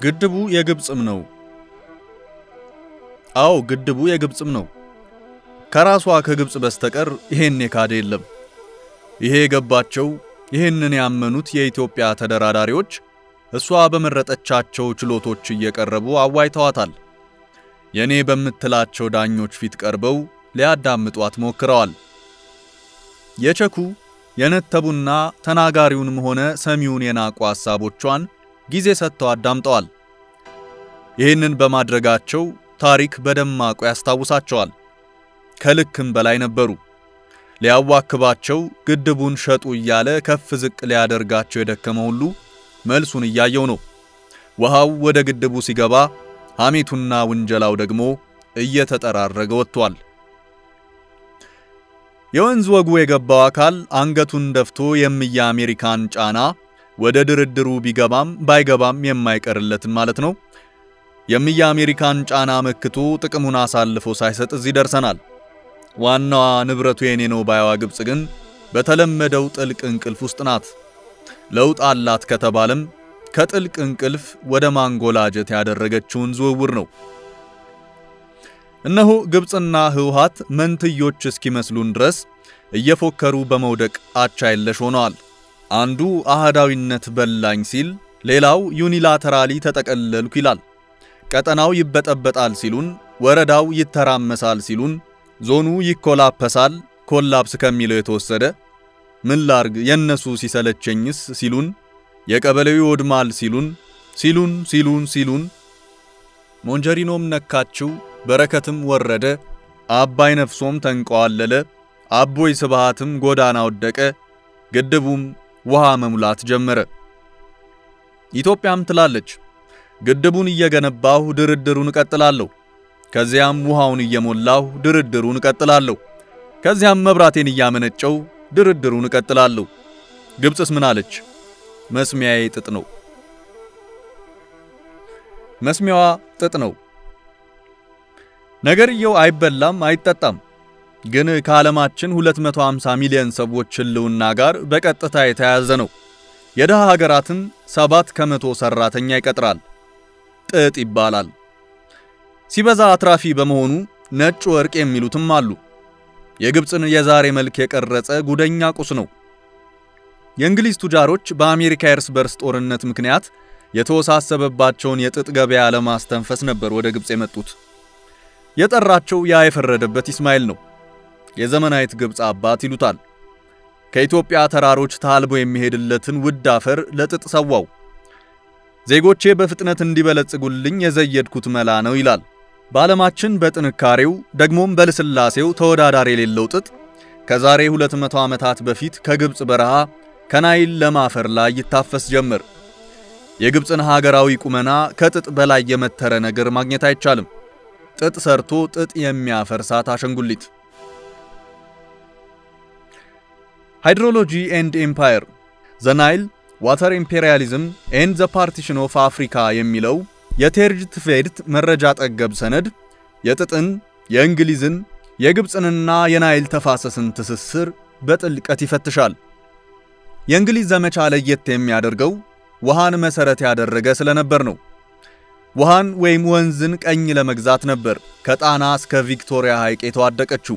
ግድቡ የግብፅም ነው። አዎ ግድቡ የግብፅም ነው። ከራሷ ከግብፅ በስተቀር ይሄን የካደ የለም። ይሄ የገባቸው ይህንን ያመኑት የኢትዮጵያ ተደራዳሪዎች እሷ በመረጠቻቸው ችሎቶች እየቀረቡ አዋይተዋታል። የኔ በምትላቸው ዳኞች ፊት ቀርበው ሊያዳምጧት ሞክረዋል። የቸኩ የነተቡና ተናጋሪውንም ሆነ ሰሚውን የናቁ ሐሳቦቿን ጊዜ ሰጥተው አዳምጠዋል። ይህንን በማድረጋቸው ታሪክ በደማቁ ያስታውሳቸዋል። ከልክም በላይ ነበሩ። ሊያዋክባቸው ግድቡን ሸጡ እያለ ከፍ ዝቅ ሊያደርጋቸው የደከመ ሁሉ መልሱን እያየው ነው። ውሃው ወደ ግድቡ ሲገባ ሐሜቱና ውንጀላው ደግሞ እየተጠራረገ ወጥቷል። የወንዝ ወጉ የገባው አካል አንገቱን ደፍቶ የምየ አሜሪካን ጫና ወደ ድርድሩ ቢገባም ባይገባም የማይቀርለትን ማለት ነው። የምየ አሜሪካን ጫና መክቶ ጥቅሙን አሳልፎ ሳይሰጥ እዚህ ደርሰናል። ዋናዋ ንብረቱ የኔ ነው ባይዋ ግብፅ ግን በተለመደው ጥልቅ እንቅልፍ ውስጥ ናት። ለውጥ አላት ከተባለም ከጥልቅ እንቅልፍ ወደ ማንጎላጀት ያደረገችውን ዝውውር ነው። እነሆ ግብፅና ህወሓት መንትዮች እስኪመስሉን ድረስ እየፎከሩ በመውደቅ አቻ የለሽ ሆነዋል። አንዱ አህዳዊነት በላኝ ሲል፣ ሌላው unilaterally ተጠቀለልኩ ይላል። ቀጠናው ይበጠበጣል ሲሉን፣ ወረዳው ይተራመሳል ሲሉን፣ ዞኑ ይኮላፐሳል collapse ከሚለው የተወሰደ ምን ላርግ የነሱ ሲሰለቸኝስ ሲሉን፣ የቀበሌው ይወድማል ሲሉን ሲሉን ሲሉን ሲሉን ሞንጀሪኖም ነካችው በረከትም ወረደ፣ አባይ ነፍሶም ተንቀዋለለ፣ አቦይ ስብሃትም ጎዳና ወደቀ፣ ግድቡም ውሃ መሙላት ጀመረ። ኢትዮጵያም ትላለች ግድቡን እየገነባሁ ድርድሩን እቀጥላለሁ፣ ከዚያም ውሃውን እየሞላሁ ድርድሩን እቀጥላለሁ፣ ከዚያም መብራቴን እያመነጨው ድርድሩን እቀጥላለሁ። ግብፅስ ምን አለች? መስሚያዬ ጥጥ ነው። መስሚያዋ ጥጥ ነው። ነገርየው አይበላም አይጠጣም፣ ግን ከዓለማችን 250 ሚሊዮን ሰዎች ህልውና ጋር በቀጥታ የተያያዘ ነው። የደሃ ሀገራትን ሰባት ከመቶ ሰራተኛ ይቀጥራል። ጥጥ ይባላል። ሲበዛ አትራፊ በመሆኑ ነጭ ወርቅ የሚሉትም አሉ። የግብፅን የዛሬ መልክ የቀረጸ ጉደኛ ቁስ ነው። የእንግሊዝ ቱጃሮች በአሜሪካ የእርስ በርስ ጦርነት ምክንያት የተወሳሰበባቸውን የጥጥ ገበያ ለማስተንፈስ ነበር ወደ ግብፅ የመጡት። የጠራቸው ያ የፈረደበት ኢስማኤል ነው። የዘመናዊት ግብፅ አባት ይሉታል። ከኢትዮጵያ ተራሮች ታልቦ የሚሄድለትን ውድ አፈር ለጥጥ ሰዋው። ዜጎቼ በፍጥነት እንዲበለጽጉልኝ የዘየድኩት መላ ነው ይላል። በዓለማችን በጥንካሬው ደግሞም በልስላሴው ተወዳዳሪ የሌለው ጥጥ ከዛሬ 200 ዓመታት በፊት ከግብፅ በረሃ ከናይል ለም አፈር ላይ ይታፈስ ጀመር። የግብፅን ሀገራዊ ቁመና ከጥጥ በላይ የመተረ ነገር ማግኘት አይቻልም። ጥጥ ሰርቶ ጥጥ የሚያፈርሳት አሸንጉሊት። Hydrology and Empire the Nile Water Imperialism and the Partition of Africa የሚለው የቴርጅ ትፌድት መረጃ ጠገብ ሰነድ የጥጥን፣ የእንግሊዝን፣ የግብፅንና የናይል ተፋሰስን ትስስር በጥልቀት ይፈትሻል። የእንግሊዝ ዘመቻ ለየት የሚያደርገው ውሃን መሰረት ያደረገ ስለነበር ነው። ውሃን ወይም ወንዝን ቀኝ ለመግዛት ነበር ከጣና እስከ ቪክቶሪያ ሐይቅ የተዋደቀችው።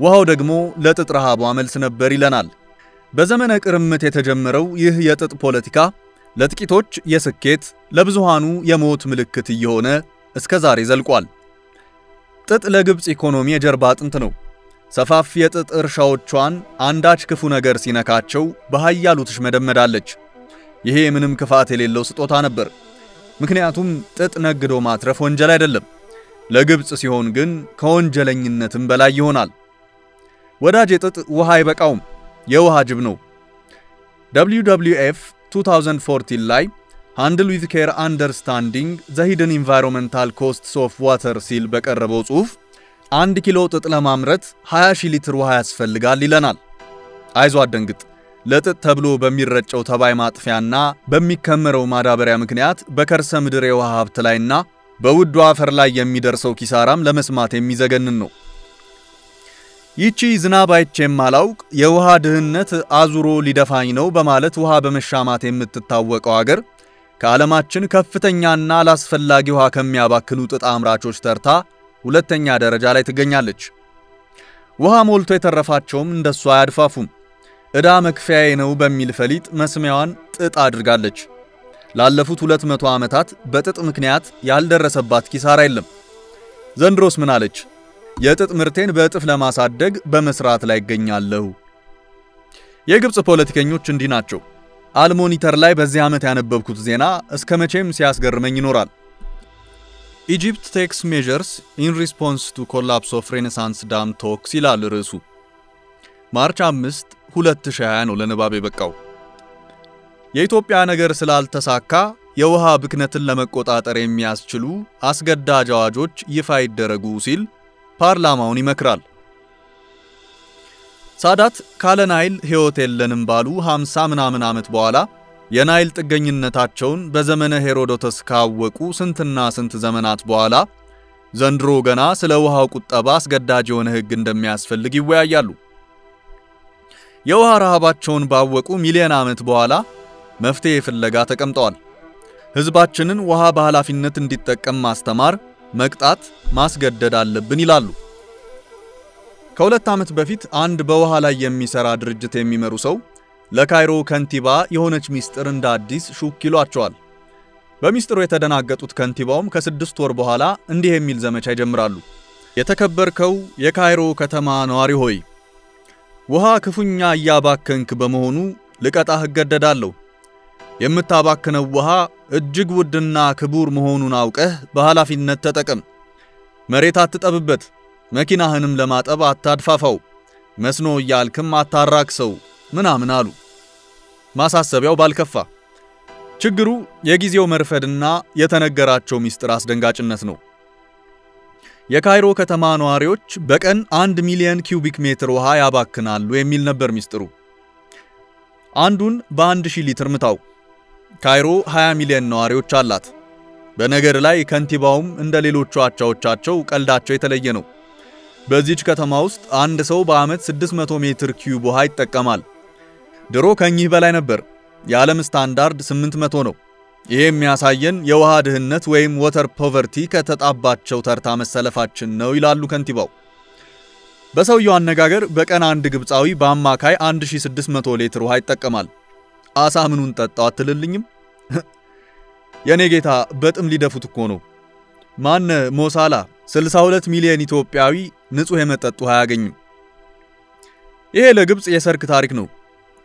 ውሃው ደግሞ ለጥጥ ረሃቧ መልስ ነበር ይለናል። በዘመነ ቅርምት የተጀመረው ይህ የጥጥ ፖለቲካ ለጥቂቶች የስኬት ለብዙሃኑ የሞት ምልክት እየሆነ እስከ ዛሬ ዘልቋል። ጥጥ ለግብፅ ኢኮኖሚ የጀርባ አጥንት ነው። ሰፋፊ የጥጥ እርሻዎቿን አንዳች ክፉ ነገር ሲነካቸው በኃያሉ ትሽመደመዳለች። ይሄ ምንም ክፋት የሌለው ስጦታ ነበር። ምክንያቱም ጥጥ ነግዶ ማትረፍ ወንጀል አይደለም። ለግብፅ ሲሆን ግን ከወንጀለኝነትም በላይ ይሆናል። ወዳጅ ጥጥ ውሃ አይበቃውም፣ የውሃ ጅብ ነው። WWF 2014 ላይ Handle with care understanding the hidden environmental costs of water ሲል በቀረበው ጽሑፍ አንድ ኪሎ ጥጥ ለማምረት 20 ሺህ ሊትር ውሃ ያስፈልጋል ይለናል። አይዞ አትደንግጥ። ለጥጥ ተብሎ በሚረጨው ተባይ ማጥፊያና በሚከመረው ማዳበሪያ ምክንያት በከርሰ ምድር የውሃ ሀብት ላይና በውዱ አፈር ላይ የሚደርሰው ኪሳራም ለመስማት የሚዘገንን ነው። ይቺ ዝናብ አይቼ የማላውቅ የውሃ ድህነት አዙሮ ሊደፋኝ ነው በማለት ውሃ በመሻማት የምትታወቀው አገር ከዓለማችን ከፍተኛና አላስፈላጊ ውሃ ከሚያባክኑ ጥጥ አምራቾች ተርታ ሁለተኛ ደረጃ ላይ ትገኛለች። ውሃ ሞልቶ የተረፋቸውም እንደሷ አያድፋፉም። ዕዳ መክፈያዬ ነው በሚል ፈሊጥ መስሚያዋን ጥጥ አድርጋለች። ላለፉት 200 ዓመታት በጥጥ ምክንያት ያልደረሰባት ኪሳራ የለም። ዘንድሮስ ምን አለች? የጥጥ ምርቴን በእጥፍ ለማሳደግ በመስራት ላይ እገኛለሁ። የግብፅ ፖለቲከኞች እንዲህ ናቸው። አልሞኒተር ላይ በዚህ ዓመት ያነበብኩት ዜና እስከ መቼም ሲያስገርመኝ ይኖራል። Egypt takes measures in response to collapse of Renaissance Dam talks ይላል ርዕሱ። March 5 2020 ነው ለንባብ የበቃው። የኢትዮጵያ ነገር ስላልተሳካ የውሃ ብክነትን ለመቆጣጠር የሚያስችሉ አስገዳጅ አዋጆች ይፋ ይደረጉ ሲል ፓርላማውን ይመክራል። ሳዳት ካለ ናይል ሕይወት የለንም ባሉ 50 ምናምን ዓመት በኋላ የናይል ጥገኝነታቸውን በዘመነ ሄሮዶተስ ካወቁ ስንትና ስንት ዘመናት በኋላ ዘንድሮ ገና ስለ ውሃው ቁጠባ አስገዳጅ የሆነ ሕግ እንደሚያስፈልግ ይወያያሉ። የውሃ ረሃባቸውን ባወቁ ሚሊዮን ዓመት በኋላ መፍትሄ ፍለጋ ተቀምጠዋል። ሕዝባችንን ውሃ በኃላፊነት እንዲጠቀም ማስተማር፣ መቅጣት፣ ማስገደድ አለብን ይላሉ። ከሁለት ዓመት በፊት አንድ በውሃ ላይ የሚሰራ ድርጅት የሚመሩ ሰው ለካይሮ ከንቲባ የሆነች ሚስጥር እንደ አዲስ ሹክ ይሏቸዋል። በሚስጥሩ የተደናገጡት ከንቲባውም ከስድስት ወር በኋላ እንዲህ የሚል ዘመቻ ይጀምራሉ። የተከበርከው የካይሮ ከተማ ነዋሪ ሆይ ውሃ ክፉኛ እያባከንክ በመሆኑ ልቀጣህ እገደዳለሁ። የምታባክነው ውሃ እጅግ ውድና ክቡር መሆኑን አውቀህ በኃላፊነት ተጠቀም። መሬት አትጠብበት፣ መኪናህንም ለማጠብ አታድፋፋው፣ መስኖ እያልክም አታራክሰው ምናምን አሉ። ማሳሰቢያው ባልከፋ፣ ችግሩ የጊዜው መርፈድና የተነገራቸው ሚስጥር አስደንጋጭነት ነው። የካይሮ ከተማ ነዋሪዎች በቀን አንድ ሚሊዮን ኪዩቢክ ሜትር ውሃ ያባክናሉ የሚል ነበር ሚስጥሩ። አንዱን በአንድ ሺህ ሊትር ምታው። ካይሮ 20 ሚሊዮን ነዋሪዎች አላት። በነገር ላይ ከንቲባውም እንደ ሌሎቹ አቻዎቻቸው ቀልዳቸው የተለየ ነው። በዚች ከተማ ውስጥ አንድ ሰው በዓመት 600 ሜትር ኪዩብ ውሃ ይጠቀማል። ድሮ ከኚህ በላይ ነበር። የዓለም ስታንዳርድ 800 ነው። ይሄ የሚያሳየን የውሃ ድህነት ወይም ወተር ፖቨርቲ ከተጣባቸው ተርታ መሰለፋችን ነው ይላሉ ከንቲባው። በሰውየው አነጋገር በቀን አንድ ግብፃዊ በአማካይ 1600 ሊትር ውሃ ይጠቀማል። አሳ ምኑን ጠጣው አትልልኝም? የኔ ጌታ በጥም ሊደፉት እኮ ነው። ማነ ሞሳላ 62 ሚሊዮን ኢትዮጵያዊ ንጹህ የመጠጥ ውሃ አያገኝም። ይሄ ለግብፅ የሰርክ ታሪክ ነው።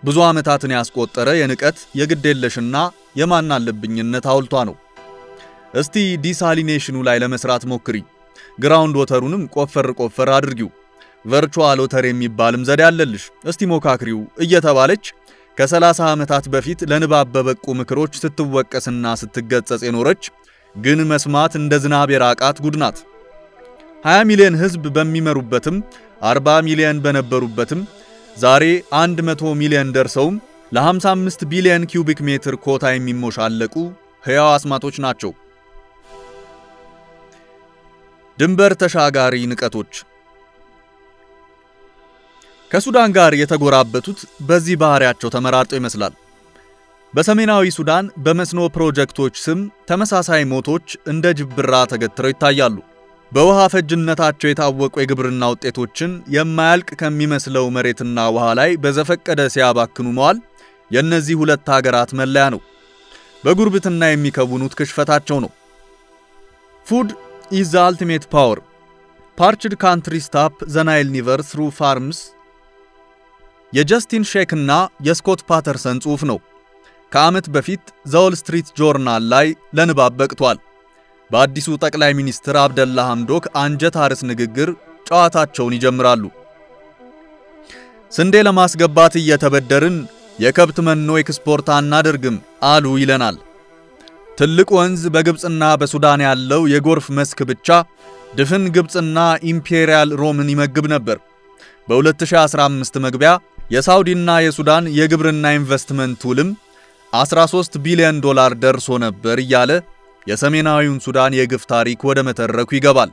ብዙ ዓመታትን ያስቆጠረ የንቀት የግዴለሽና የማናለብኝነት ሐውልቷ ነው። እስቲ desalination ኑ ላይ ለመስራት ሞክሪ። ground water ኡንም ቆፈር ቆፈር አድርጊው። virtual water የሚባልም ዘዴ አለልሽ፣ እስቲ ሞካክሪው እየተባለች ከ30 ዓመታት በፊት ለንባብ በበቁ ምክሮች ስትወቀስና ስትገሰጽ የኖረች ግን መስማት እንደ ዝናብ የራቃት ጉድ ናት። 20 ሚሊዮን ሕዝብ በሚመሩበትም 40 ሚሊዮን በነበሩበትም ዛሬ 100 ሚሊዮን ደርሰውም ለ55 ቢሊዮን ኪዩቢክ ሜትር ኮታ የሚሞሻለቁ ሕያው አስማቶች ናቸው። ድንበር ተሻጋሪ ንቀቶች ከሱዳን ጋር የተጎራበቱት በዚህ ባህሪያቸው ተመራርጦ ይመስላል። በሰሜናዊ ሱዳን በመስኖ ፕሮጀክቶች ስም ተመሳሳይ ሞቶች እንደ ጅብራ ተገትረው ይታያሉ። በውሃ ፈጅነታቸው የታወቁ የግብርና ውጤቶችን የማያልቅ ከሚመስለው መሬትና ውሃ ላይ በዘፈቀደ ሲያባክኑ መዋል የእነዚህ ሁለት ሀገራት መለያ ነው። በጉርብትና የሚከውኑት ክሽፈታቸው ነው። Food is the ultimate power parched countries tap the Nile River through farms የጀስቲን ሼክ እና የስኮት ፓተርሰን ጽሑፍ ነው። ከዓመት በፊት The Wall Street Journal ላይ ለንባብ በቅቷል። በአዲሱ ጠቅላይ ሚኒስትር አብደላ ሐምዶክ አንጀት አርስ ንግግር ጨዋታቸውን ይጀምራሉ። ስንዴ ለማስገባት እየተበደርን የከብት መኖ ኤክስፖርት አናደርግም አሉ ይለናል። ትልቅ ወንዝ በግብፅና በሱዳን ያለው የጎርፍ መስክ ብቻ ድፍን ግብፅና imperial ሮምን ይመግብ ነበር። በ2015 መግቢያ የሳውዲና የሱዳን የግብርና ኢንቨስትመንት ውልም 13 ቢሊዮን ዶላር ደርሶ ነበር እያለ የሰሜናዊውን ሱዳን የግፍ ታሪክ ወደ መተረኩ ይገባል።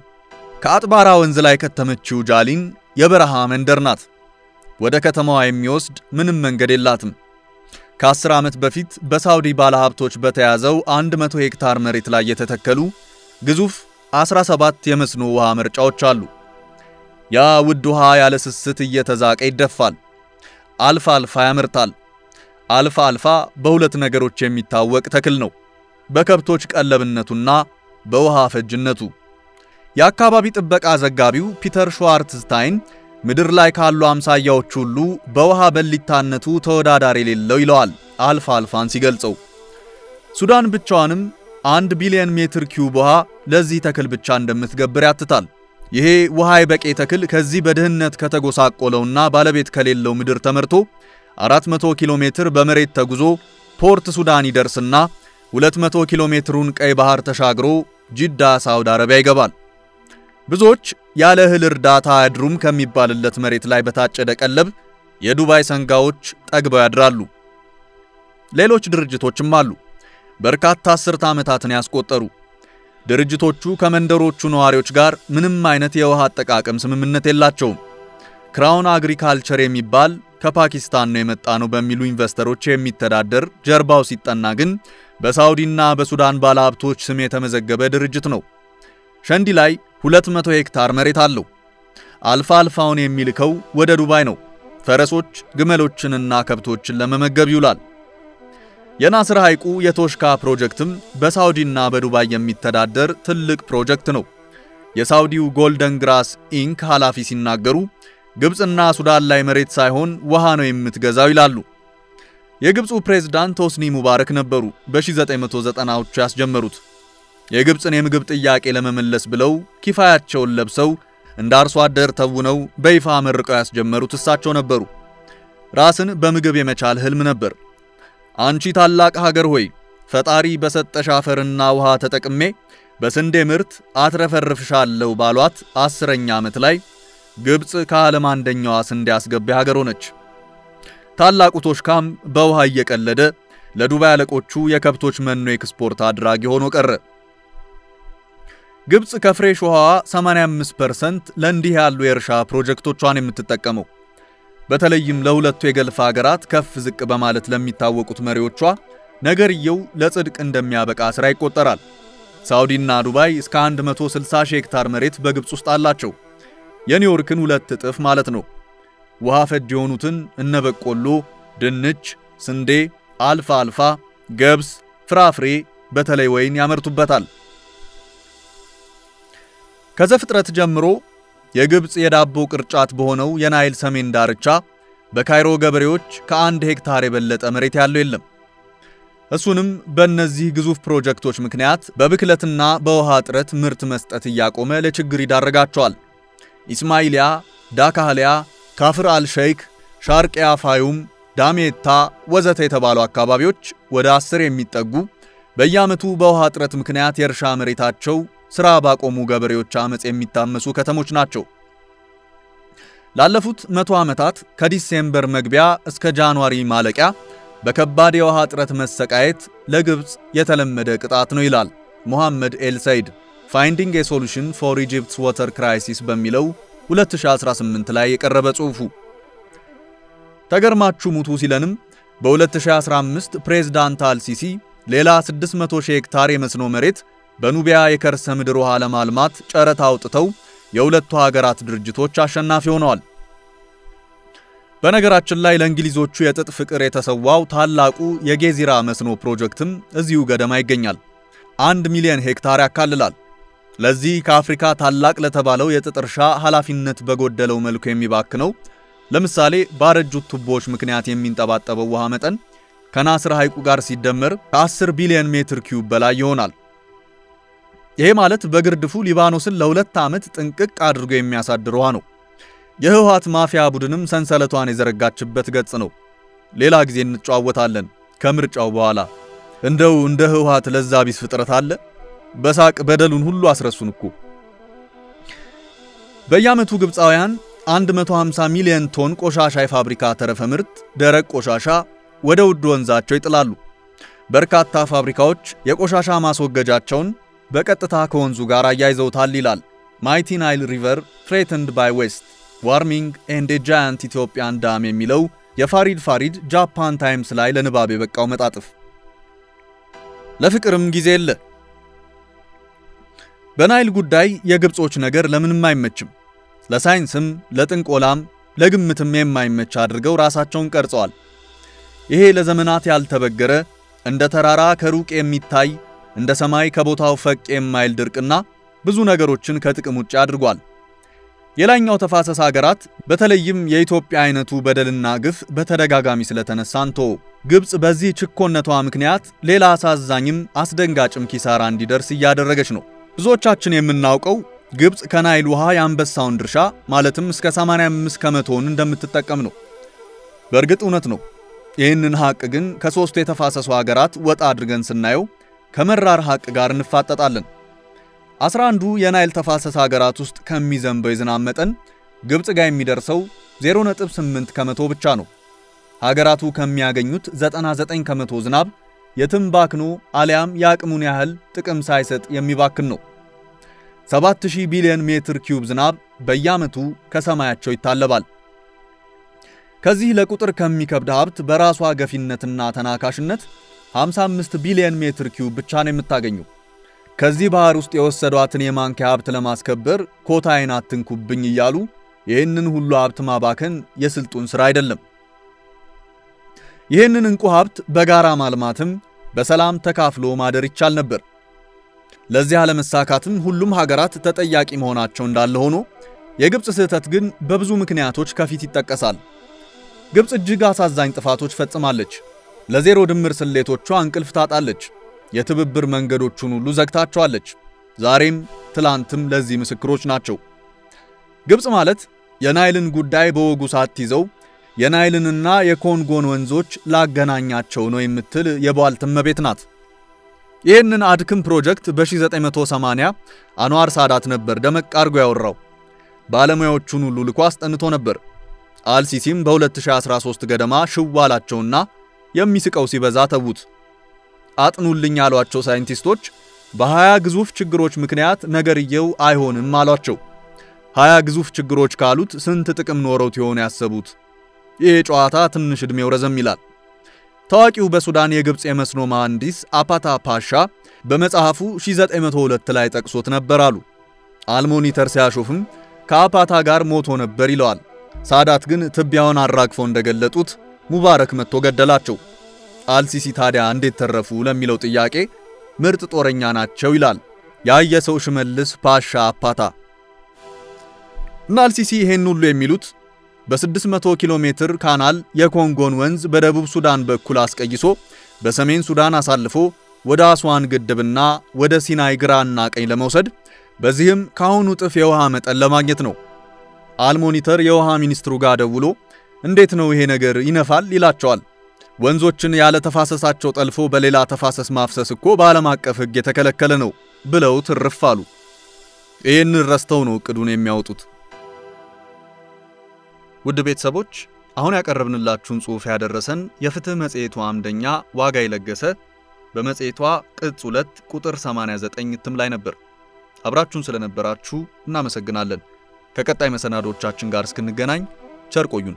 ከአጥባራ ወንዝ ላይ ከተመችው ጃሊን የበረሃ መንደር ናት። ወደ ከተማዋ የሚወስድ ምንም መንገድ የላትም። ከ10 ዓመት በፊት በሳውዲ ባለሀብቶች በተያዘው 100 ሄክታር መሬት ላይ የተተከሉ ግዙፍ 17 የመስኖ ውሃ መርጫዎች አሉ። ያ ውድ ውሃ ያለ ስስት እየተዛቀ ይደፋል። alfalfa ያመርታል። alfalfa በሁለት ነገሮች የሚታወቅ ተክል ነው፣ በከብቶች ቀለብነቱና በውሃ ፈጅነቱ። የአካባቢ ጥበቃ ዘጋቢው ፒተር ሸዋርትስታይን ምድር ላይ ካሉ አምሳያዎች ሁሉ በውሃ በሊታነቱ ተወዳዳሪ የሌለው ይለዋል alfalfa ን ሲገልጸው። ሱዳን ብቻዋንም አንድ ቢሊዮን ሜትር ኪዩብ ውሃ ለዚህ ተክል ብቻ እንደምትገብር ያትታል። ይሄ ውሃ የበቄ ተክል ከዚህ በድህነት ከተጎሳቆለውና ባለቤት ከሌለው ምድር ተመርቶ 400 ኪሎ ሜትር በመሬት ተጉዞ ፖርት ሱዳን ይደርስና 200 ኪሎ ሜትሩን ቀይ ባህር ተሻግሮ ጅዳ ሳውዲ አረቢያ ይገባል። ብዙዎች ያለ እህል እርዳታ አያድሩም ከሚባልለት መሬት ላይ በታጨደ ቀለብ የዱባይ ሰንጋዎች ጠግበው ያድራሉ። ሌሎች ድርጅቶችም አሉ፣ በርካታ አስርተ ዓመታትን ያስቆጠሩ። ድርጅቶቹ ከመንደሮቹ ነዋሪዎች ጋር ምንም አይነት የውሃ አጠቃቀም ስምምነት የላቸውም። Crown Agriculture የሚባል ከፓኪስታን ነው የመጣ ነው በሚሉ ኢንቨስተሮች የሚተዳደር ጀርባው ሲጠና ግን በሳውዲና በሱዳን ባለሀብቶች ስም የተመዘገበ ድርጅት ነው። ሸንዲ ላይ 200 ሄክታር መሬት አለው። alfalfa ውን የሚልከው ወደ ዱባይ ነው። ፈረሶች፣ ግመሎችንና ከብቶችን ለመመገብ ይውላል። የናስር ሐይቁ የቶሽካ ፕሮጀክትም በሳውዲና በዱባይ የሚተዳደር ትልቅ ፕሮጀክት ነው። የሳውዲው Golden Grass Inc ኃላፊ ሲናገሩ ግብፅና ሱዳን ላይ መሬት ሳይሆን ውሃ ነው የምትገዛው ይላሉ። የግብፁ ፕሬዝዳንት ሆስኒ ሙባረክ ነበሩ በ1990ዎቹ ያስጀመሩት። የግብፅን የምግብ ጥያቄ ለመመለስ ብለው ኪፋያቸውን ለብሰው እንደ አርሶ አደር ተውነው በይፋ መርቀው ያስጀመሩት እሳቸው ነበሩ። ራስን በምግብ የመቻል ህልም ነበር። አንቺ ታላቅ ሀገር ሆይ ፈጣሪ በሰጠሽ አፈርና ውሃ ተጠቅሜ በስንዴ ምርት አትረፈርፍሻለሁ ባሏት አስረኛ ዓመት ላይ ግብፅ ከዓለም አንደኛዋ ስንዴ አስገቢ ሀገር ሆነች። ታላቁ ቶሽካም በውሃ እየቀለደ ለዱባይ አለቆቹ የከብቶች መኖ ኤክስፖርት አድራጊ ሆኖ ቀረ። ግብፅ ከ fresh ውሃዋ 85% ለእንዲህ ያሉ የእርሻ ፕሮጀክቶቿን የምትጠቀመው በተለይም ለሁለቱ የገልፍ ሀገራት ከፍ ዝቅ በማለት ለሚታወቁት መሪዎቿ ነገርየው ለጽድቅ እንደሚያበቃ ስራ ይቆጠራል። ሳውዲና ዱባይ እስከ 160 ሺህ ሄክታር መሬት በግብፅ ውስጥ አላቸው። የኒውዮርክን ሁለት እጥፍ ማለት ነው። ውሃ ፈጅ የሆኑትን እነ በቆሎ፣ ድንች፣ ስንዴ፣ አልፋ አልፋ፣ ገብስ፣ ፍራፍሬ በተለይ ወይን ያመርቱበታል። ከዘፍጥረት ጀምሮ የግብፅ የዳቦ ቅርጫት በሆነው የናይል ሰሜን ዳርቻ በካይሮ ገበሬዎች ከአንድ ሄክታር የበለጠ መሬት ያለው የለም። እሱንም በእነዚህ ግዙፍ ፕሮጀክቶች ምክንያት በብክለትና በውሃ እጥረት ምርት መስጠት እያቆመ ለችግር ይዳረጋቸዋል። ኢስማኢሊያ፣ ዳካህሊያ፣ ካፍር አልሸይክ፣ ሻርቂያ ፋዩም፣ ዳሜታ ወዘተ የተባሉ አካባቢዎች ወደ አስር የሚጠጉ በየዓመቱ በውሃ እጥረት ምክንያት የእርሻ መሬታቸው ሥራ ባቆሙ ገበሬዎች አመፅ የሚታመሱ ከተሞች ናቸው። ላለፉት መቶ ዓመታት ከ December መግቢያ እስከ January ማለቂያ በከባድ የውሃ እጥረት መሰቃየት ለግብፅ የተለመደ ቅጣት ነው ይላል ሙሐመድ ኤል ሰይድ Finding a Solution for Egypt's Water Crisis በሚለው 2018 ላይ የቀረበ ጽሑፉ። ተገርማችሁ ሙቱ ሲለንም በ2015 ፕሬዝዳንት አልሲሲ ሌላ 600 ሺህ ሄክታር የመስኖ መሬት በኑቢያ የከርሰ ምድር ውሃ ለማልማት ጨረታ አውጥተው የሁለቱ ሀገራት ድርጅቶች አሸናፊ ሆነዋል። በነገራችን ላይ ለእንግሊዞቹ የጥጥ ፍቅር የተሰዋው ታላቁ የጌዚራ መስኖ ፕሮጀክትም እዚሁ ገደማ ይገኛል። አንድ ሚሊዮን ሄክታር ያካልላል። ለዚህ ከአፍሪካ ታላቅ ለተባለው የጥጥ እርሻ ኃላፊነት በጎደለው መልኩ የሚባክነው ለምሳሌ ባረጁት ቱቦዎች ምክንያት የሚንጠባጠበው ውሃ መጠን ከናስር ሐይቁ ጋር ሲደመር ከ10 ቢሊዮን ሜትር ኪዩብ በላይ ይሆናል። ይሄ ማለት በግርድፉ ሊባኖስን ለሁለት ዓመት ጥንቅቅ አድርጎ የሚያሳድር ውሃ ነው። የህወሓት ማፊያ ቡድንም ሰንሰለቷን የዘረጋችበት ገጽ ነው። ሌላ ጊዜ እንጨዋወታለን ከምርጫው በኋላ። እንደው እንደ ህወሓት ለዛ ቢስ ፍጥረት አለ? በሳቅ በደሉን ሁሉ አስረሱን እኮ። በየዓመቱ ግብፃውያን 150 ሚሊዮን ቶን ቆሻሻ የፋብሪካ ተረፈ ምርት ደረቅ ቆሻሻ ወደ ውድ ወንዛቸው ይጥላሉ። በርካታ ፋብሪካዎች የቆሻሻ ማስወገጃቸውን በቀጥታ ከወንዙ ጋር አያይዘውታል ይላል Mighty Nile River Threatened by Waste Warming and Giant Ethiopian Dam የሚለው የፋሪድ ፋሪድ Japan Times ላይ ለንባብ የበቃው መጣጥፍ። ለፍቅርም ጊዜ የለ። በናይል ጉዳይ የግብጾች ነገር ለምንም አይመችም። ለሳይንስም ለጥንቆላም ለግምትም የማይመች አድርገው ራሳቸውን ቀርጸዋል። ይሄ ለዘመናት ያልተበገረ እንደ ተራራ ከሩቅ የሚታይ እንደ ሰማይ ከቦታው ፈቅ የማይል ድርቅና ብዙ ነገሮችን ከጥቅም ውጭ አድርጓል። የላይኛው ተፋሰስ ሀገራት በተለይም የኢትዮጵያ አይነቱ በደልና ግፍ በተደጋጋሚ ስለተነሳንቶ ግብጽ በዚህ ችኮነቷ ምክንያት ሌላ አሳዛኝም አስደንጋጭም ኪሳራ እንዲደርስ እያደረገች ነው። ብዙዎቻችን የምናውቀው ግብጽ ከናይል ውሃ የአንበሳውን ድርሻ ማለትም እስከ 85 ከመቶውን እንደምትጠቀም ነው። በእርግጥ እውነት ነው። ይህንን ሐቅ ግን ከሦስቱ የተፋሰሱ ሀገራት ወጣ አድርገን ስናየው ከመራር ሐቅ ጋር እንፋጠጣለን። አስራ አንዱ የናይል ተፋሰስ ሀገራት ውስጥ ከሚዘንበው የዝናብ መጠን ግብጽ ጋር የሚደርሰው 0.8 ከመቶ ብቻ ነው። ሀገራቱ ከሚያገኙት 99 ከመቶ ዝናብ የትም ባክኖ አሊያም የአቅሙን ያህል ጥቅም ሳይሰጥ የሚባክን ነው። 7000 ቢሊዮን ሜትር ኪዩብ ዝናብ በየዓመቱ ከሰማያቸው ይታለባል። ከዚህ ለቁጥር ከሚከብድ ሀብት በራሷ ገፊነትና ተናካሽነት 55 ቢሊዮን ሜትር ኪዩብ ብቻ ነው የምታገኘው። ከዚህ ባህር ውስጥ የወሰዷትን የማንኪያ ሀብት ለማስከበር ኮታዬን አትንኩብኝ እያሉ ይህንን ሁሉ ሀብት ማባከን የስልጡን ሥራ አይደለም። ይህንን እንቁ ሀብት በጋራ ማልማትም በሰላም ተካፍሎ ማደር ይቻል ነበር። ለዚህ አለመሳካትም ሁሉም ሀገራት ተጠያቂ መሆናቸው እንዳለ ሆኖ የግብፅ ስህተት ግን በብዙ ምክንያቶች ከፊት ይጠቀሳል። ግብፅ እጅግ አሳዛኝ ጥፋቶች ፈጽማለች። ለዜሮ ድምር ስሌቶቿ እንቅልፍ ታጣለች። የትብብር መንገዶቹን ሁሉ ዘግታቸዋለች። ዛሬም ትላንትም ለዚህ ምስክሮች ናቸው። ግብፅ ማለት የናይልን ጉዳይ በወጉ ሳትይዘው የናይልንና የኮንጎን ወንዞች ላገናኛቸው ነው የምትል የቧልት እመቤት ናት። ይህንን አድክም ፕሮጀክት በ1980 አንዋር ሳዳት ነበር ደመቅ አርጎ ያወራው። ባለሙያዎቹን ሁሉ ልኮ አስጠንቶ ነበር። አልሲሲም በ2013 ገደማ ሽዋላቸውና የሚስቀው ሲበዛ ተዉት። አጥኑልኝ ያሏቸው ሳይንቲስቶች በሀያ ግዙፍ ችግሮች ምክንያት ነገርየው አይሆንም አሏቸው። ሀያ ግዙፍ ችግሮች ካሉት ስንት ጥቅም ኖረውት የሆነ ያሰቡት? ይሄ ጨዋታ ትንሽ ዕድሜው ረዘም ይላል። ታዋቂው በሱዳን የግብፅ የመስኖ መሐንዲስ አፓታ ፓሻ በመጽሐፉ 1902 ላይ ጠቅሶት ነበር አሉ። አልሞኒተር ሲያሾፍም ከአፓታ ጋር ሞቶ ነበር ይለዋል። ሳዳት ግን ትቢያውን አራግፈው እንደገለጡት ሙባረክ መጥቶ ገደላቸው። አልሲሲ ታዲያ እንዴት ተረፉ ለሚለው ጥያቄ ምርጥ ጦረኛ ናቸው ይላል ያየ ሰው ሽመልስ ፓሻ አፓታ። እና አልሲሲ ይሄን ሁሉ የሚሉት በ600 ኪሎ ሜትር ካናል የኮንጎን ወንዝ በደቡብ ሱዳን በኩል አስቀይሶ በሰሜን ሱዳን አሳልፎ ወደ አስዋን ግድብና ወደ ሲናይ ግራና ቀኝ ለመውሰድ በዚህም ከአሁኑ እጥፍ የውሃ መጠን ለማግኘት ነው። አልሞኒተር የውሃ ሚኒስትሩ ጋር ደውሎ እንዴት ነው ይሄ ነገር ይነፋል ይላቸዋል። ወንዞችን ያለ ተፋሰሳቸው ጠልፎ በሌላ ተፋሰስ ማፍሰስ እኮ በዓለም አቀፍ ሕግ የተከለከለ ነው ብለው ትርፍ አሉ። ይህንን ረስተው ነው እቅዱን የሚያወጡት። ውድ ቤተሰቦች አሁን ያቀረብንላችሁን ጽሑፍ ያደረሰን የፍትህ መጽሔቱ አምደኛ ዋጋ ይለገሰ በመጽሔቷ ቅጽ 2 ቁጥር 89 እትም ላይ ነበር። አብራችሁን ስለነበራችሁ እናመሰግናለን። ከቀጣይ መሰናዶቻችን ጋር እስክንገናኝ ቸር ቆዩን።